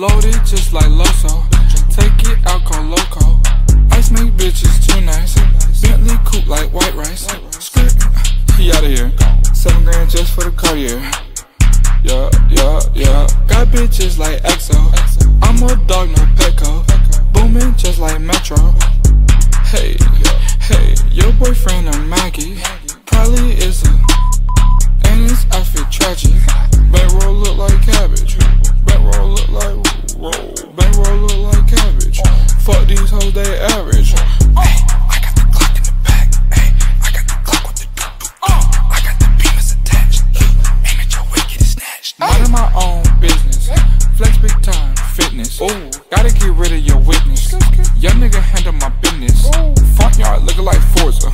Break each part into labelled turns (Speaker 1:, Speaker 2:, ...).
Speaker 1: Load it just like Loso. Take it out, go loco. Ice make bitches too nice. Bentley coupe like white rice. Skirt. Uh, he out of here. Seven grand just for the Cartier. Yeah, yeah, yeah. Got bitches like EXO. I'm a dog, no Petco. Booming just like Metro. Hey, hey, your boyfriend a Maggie. Young nigga handle my business. Front yard looking like Forza.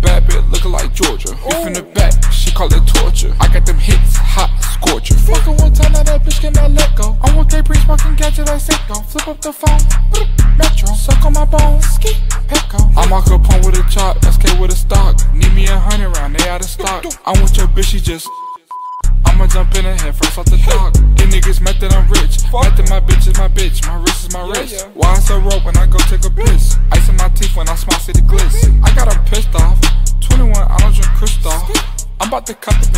Speaker 1: Bad bitch looking like Georgia. Beef in the back, she call it torture. I got them hits, hot scorcher. Fucking one time, now that bitch cannot let go. I'm with K-Pre smoking gadget like Seiko. Flip up the phone, Metro. Suck on my bones, ski, Petco. I'm Al Capone with a chop, SK with a stock. Need me a hundred round, they out of stock. I want your bitch, she just. I'ma jump in her head first off the dock. The Bentaygas.